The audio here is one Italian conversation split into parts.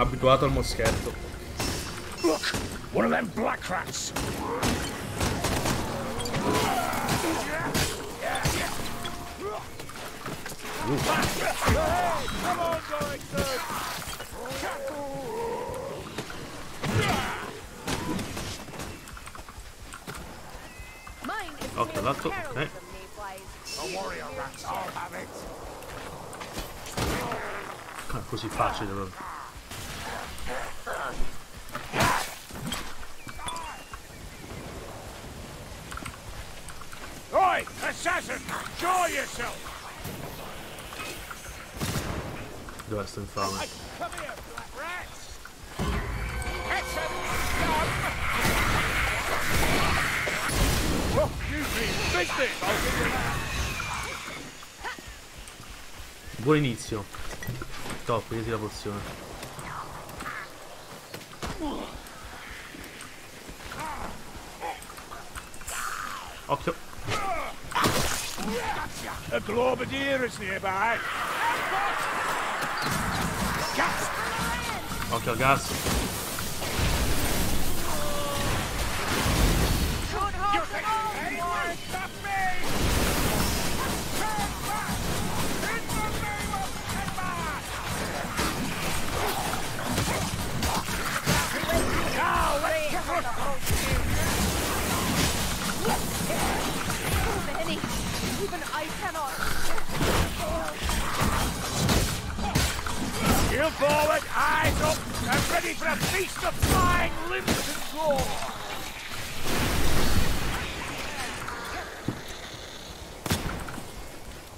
abituato al moschetto. Look, one of them black rats. Dorrington. Mine is Ok, it. Ah, così facile proprio. Oi, assassin, show yourself. Come here, black rats. Catch them. Oh, you mean business, I'll give you that. Buon inizio. Top, chiedi la pozione. Occhio. A globadier is nearby. Gas! Al gas.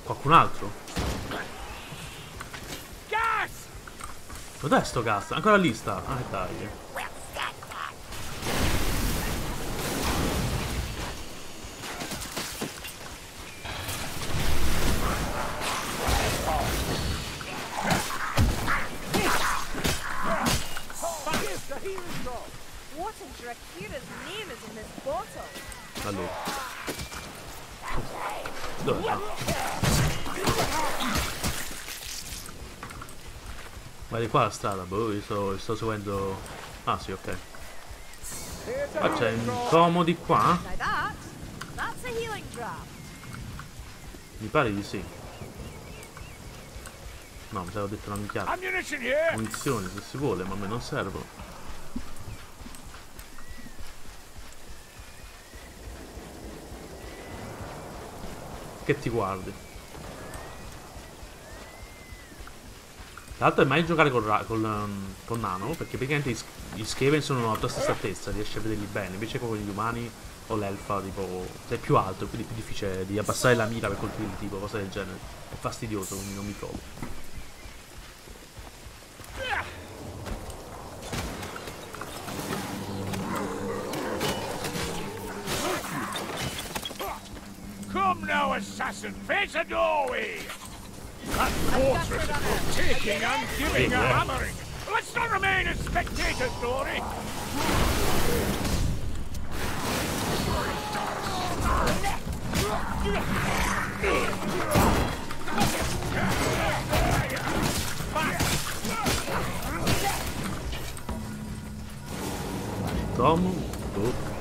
Qualcun altro? Gas! Dov'è sto gas? Ancora lì sta. Ah, dai. What in Drakira's name is in this bottle? Allora. Dove sta? Ma di qua la strada, boh, io sto, sto seguendo... Ah sì, ok. Ah, c'è un tomo di qua? Mi pare di sì. No, mi avevo detto una minchiata. Munizioni, se si vuole, ma a me non servono. Che ti guardi? Tra l'altro è meglio giocare col, col, um, con Nano, perché praticamente gli, Skaven sono alla tua stessa altezza, riesci a vederli bene, invece con gli umani o l'elfa, tipo, sei più alto, quindi è più difficile di abbassare la mira per colpirli, tipo, cose del genere. È fastidioso, quindi non mi trovo. Come now, assassin, face a doorway! I'm giving yeah. a hammering. Let's not remain a spectator, Dory. Toma, louco.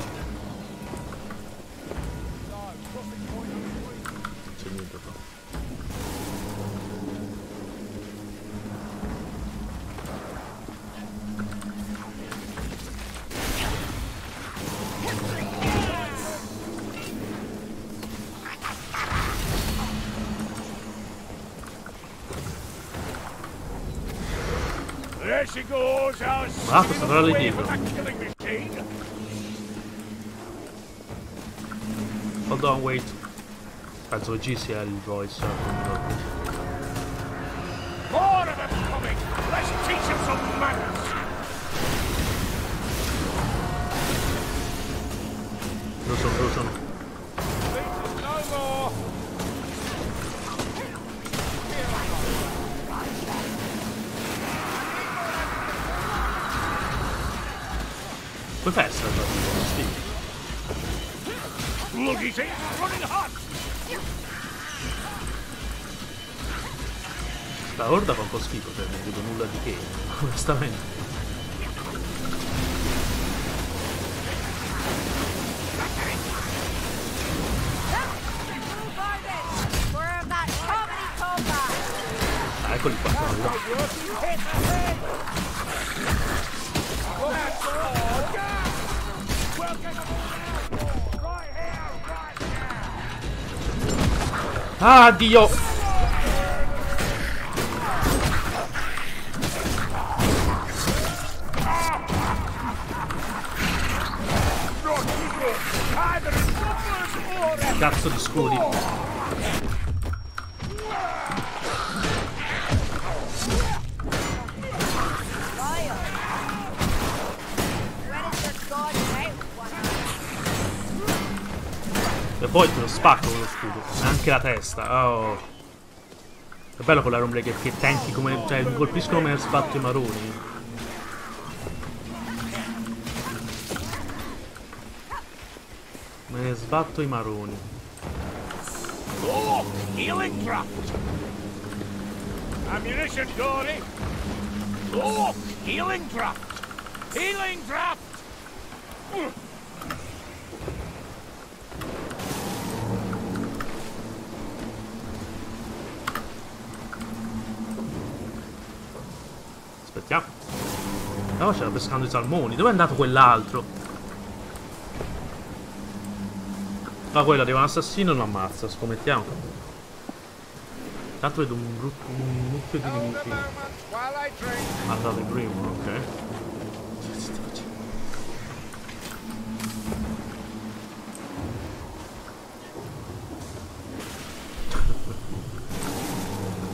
Ах, сожрали негра. Hold on, wait. That's a GCL voice. Things running hot! Sta orda fa un po' schifo, cioè non vedo nulla di che, onestamente. Ah, eccoli qua, sono Ah, Dio! Cazzo di scudi. E poi te lo spacco Anche la testa. Oh. È bello con l'Iron Breaker che tanki come. cioè mi colpiscono come sbatto i maroni. Me ne sbatto i maroni. Oh, healing draft. Ammunition, Dory. Oh, healing draft. Healing draft. Aspettiamo. No, c'era pescando i salmoni. Dove è andato quell'altro? Ma quello arriva un assassino e lo ammazza, scommettiamo. Tanto vedo un brutto un mucchio di nemici. Andato il primo, ok.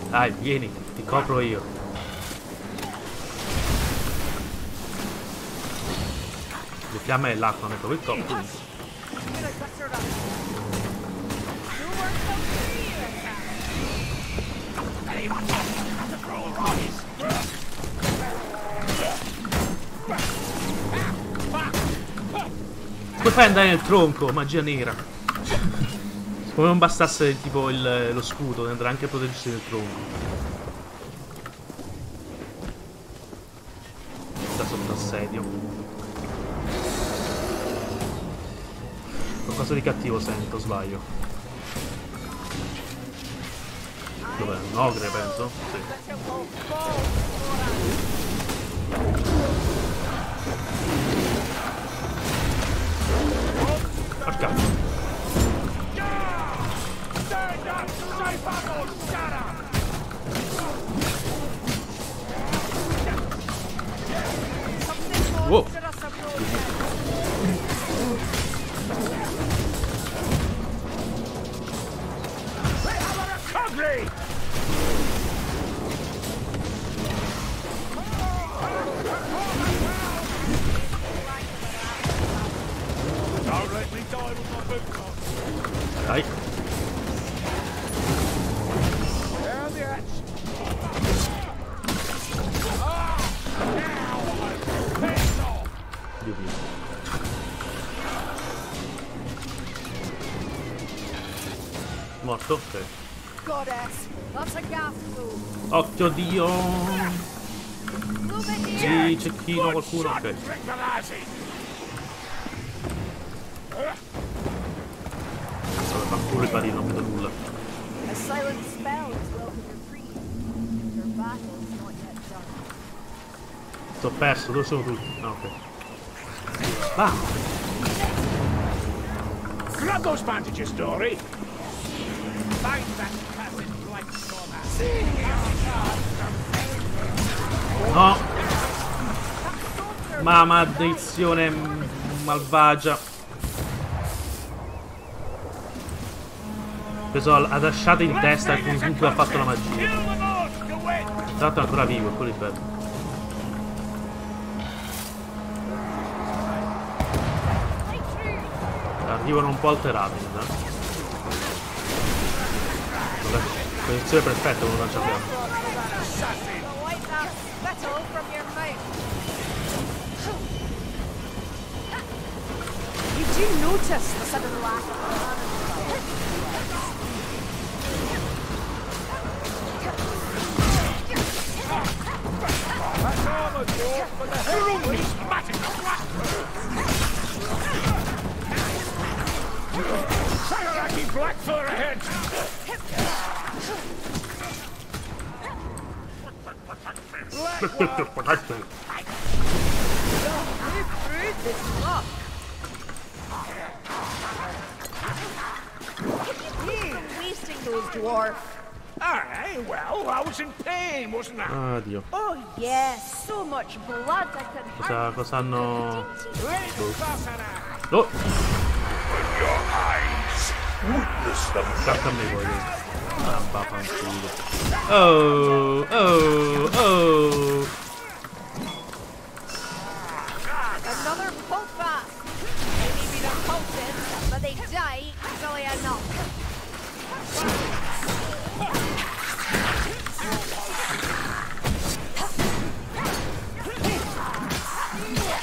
Dai, vieni, ti copro io. Up. You work so free this time. Come fai andare nel tronco? Magia nera. Come non bastasse tipo il- lo scudo, andrà anche a proteggersi nel tronco. Sta sotto assedio. Qualcosa di cattivo sento, sbaglio. Dov'è? Un ogre penso? Sì. Porca. Stand Ugly! Don't let me die with my boots on. Dai. Down the hatch. Ah! Now I'm pissed off. Dio mio. Morto? Ok. Goddess. Occhio Dio! Sì, cecchino qualcuno. Ok. Cazzo, fa pure il barino, non vedo nulla. Sto perso, dove sono tutti? Ah, ok. Va! Grab those bandages, Dory. Find that No! Ma maledizione malvagia. Preso ad asciate in testa e comunque ha fatto la magia. L'altro è ancora vivo, quello è bello. Arrivano un po' alterati. Vabbè, Posizione perfetta con un lanciafiamme. Did you notice the sudden lack of the for We've brewed this luck. You wasting those dwarf. Aye, well, I was in pain, wasn't I? Ah, Dio. Oh yes, so much blood I could Cosa, cosa hanno... Let's pass it out. Oh! Your eyes witness the Attacca Oh, oh, oh. Another. They need me to them, but they die easily enough.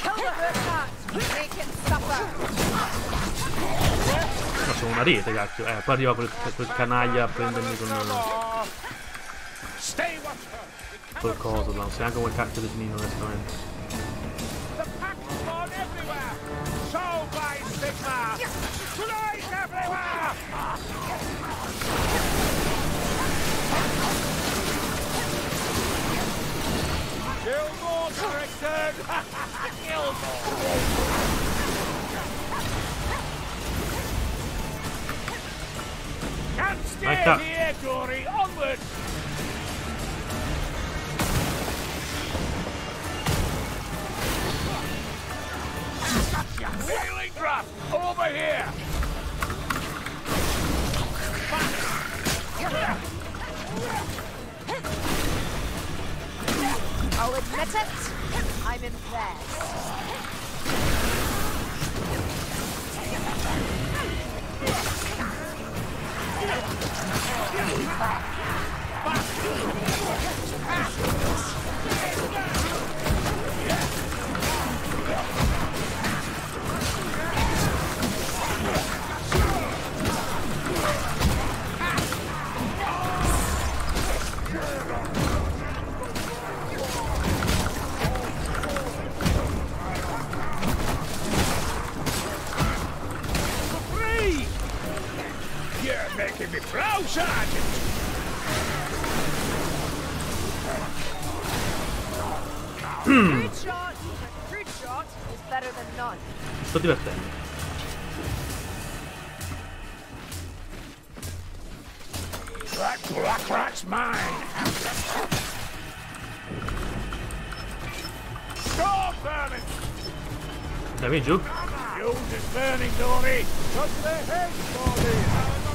The hurt. They can suffer fatto una rete, cacchio. Eh, poi arriva quel, quel canaglia a prendermi con... Eh, quel coso, là. non so neanche quel cacchio definito, onestamente. Kill more, Gilmore! Here, onward. Over here. I'll admit it, I'm impressed. making me flow, Sergeant! Sto divertendo. That rock rot's mine! Stop burning! Dammi giù. Use this burning, Dory! Cut their heads, Dory!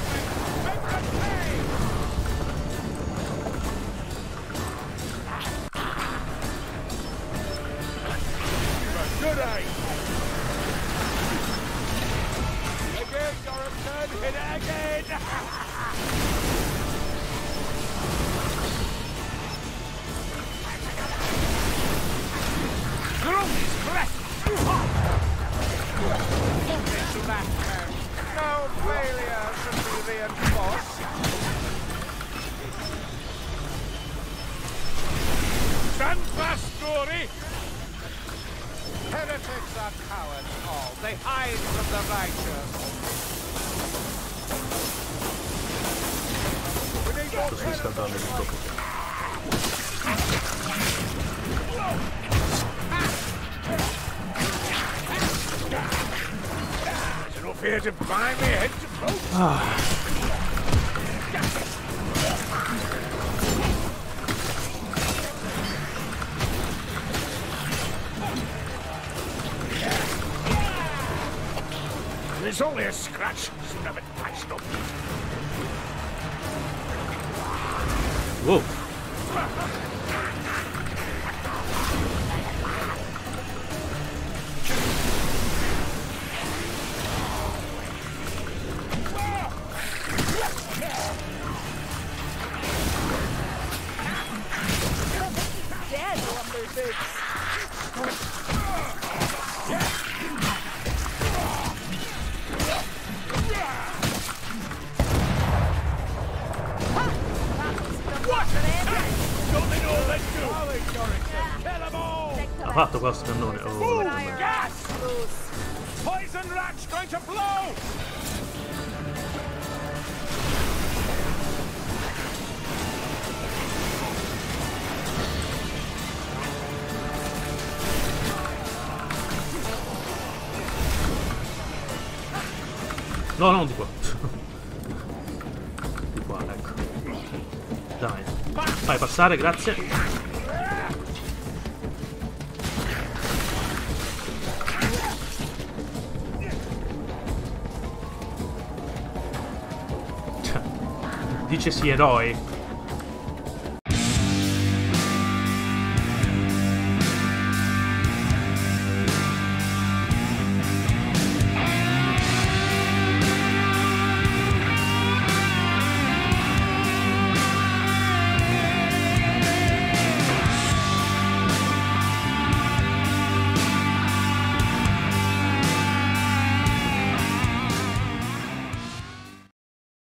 Groove is correct! Don't make the master! No failure should be reinforced. Stand fast, Dory. Heretics are cowards all. They hide from the righteous. We need more riscaldando tutto. Enough here to buy me a head to boat. It's only a scratch. Soon have it patched up. Wow. I've lost and known Poison rat's going to blow! No, non di qua. di qua, ecco. Dai. Fai passare, grazie. Dice sì eroi.